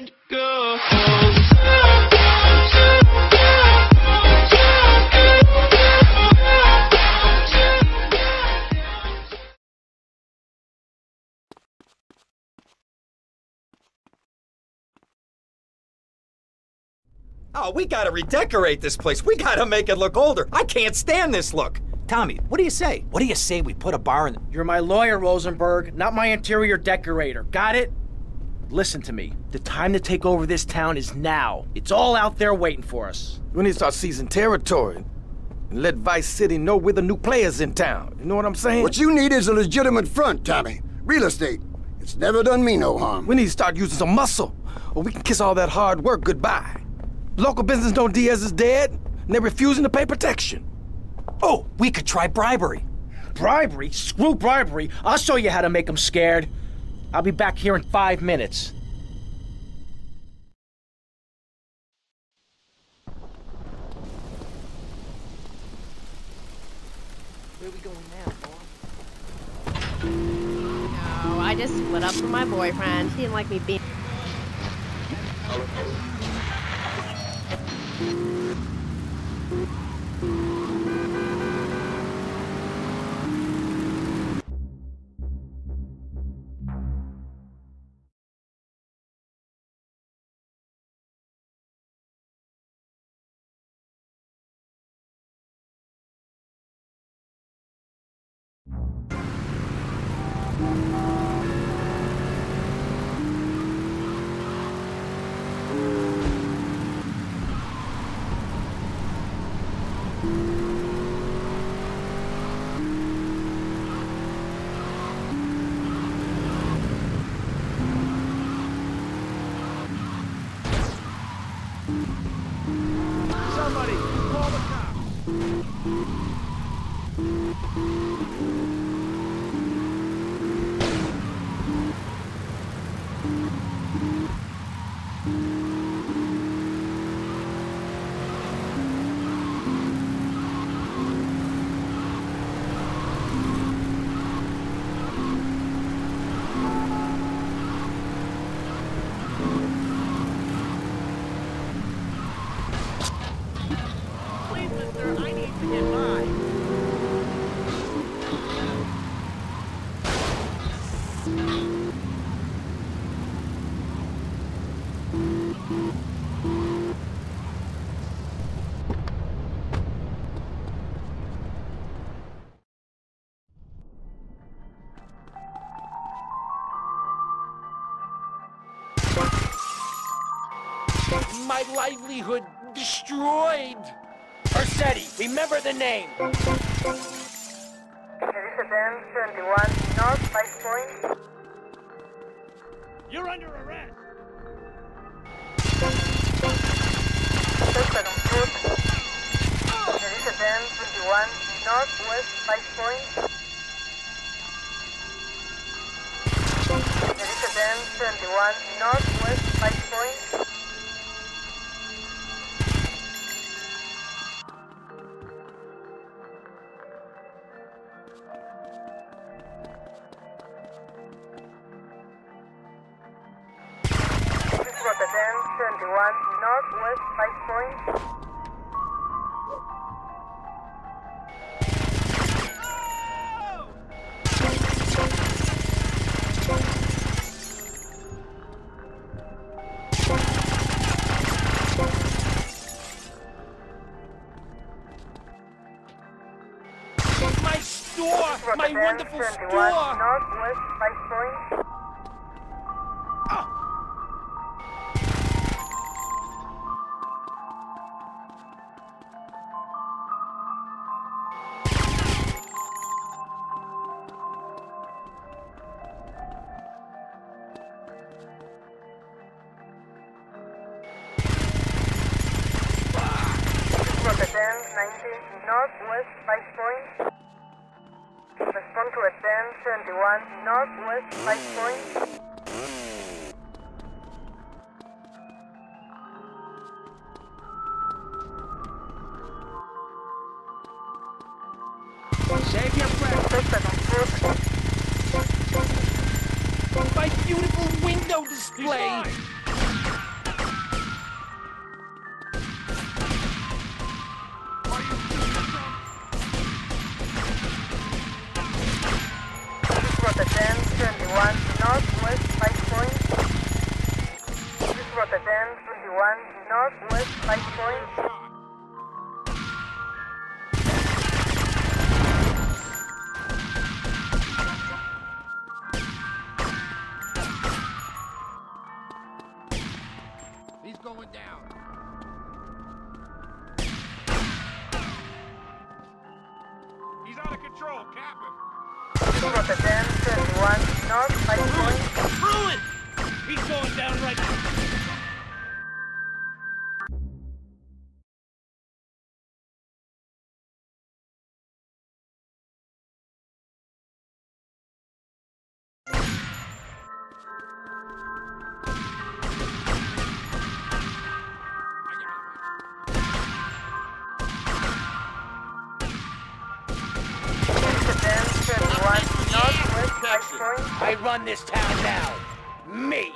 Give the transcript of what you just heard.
can't go. Oh, we gotta redecorate this place. We gotta make it look older. I can't stand this look. Tommy, what do you say? What do you say we put a bar in? You're my lawyer, Rosenberg, not my interior decorator. Got it? Listen to me. The time to take over this town is now. It's all out there waiting for us. We need to start seizing territory and let Vice City know we're the new players in town. You know what I'm saying? What you need is a legitimate front, Tommy. Real estate. It's never done me no harm. We need to start using some muscle, or we can kiss all that hard work goodbye. Local business know Diaz is dead, and they're refusing to pay protection. Oh, we could try bribery. Bribery? Screw bribery. I'll show you how to make them scared. I'll be back here in five minutes. Where are we going now, boy? No, I just split up from my boyfriend. He didn't like me being. Somebody, call the cops. My livelihood destroyed. Arsetti, remember the name. Elizabeth 21 North Vice Point. You're under arrest. 1 northwest Vice Point. There is a bend 21 northwest Vice Point. Rotterdam 21 Northwest Vice Point. Store, my wonderful 21 store. Northwest Vice Point. Rotterdam 90 Northwest Vice Point. Respond to Rotterdam 71 Northwest Vice Point. Save your breath. My beautiful window display. 1 northwest Vice Point. He's going down. He's out of control. Cap him. Rotterdam 31 North Vice Point. Ruin! He's going down right now. I run this town now. Me.